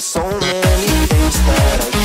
There's so many things that I